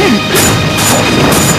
Hmph!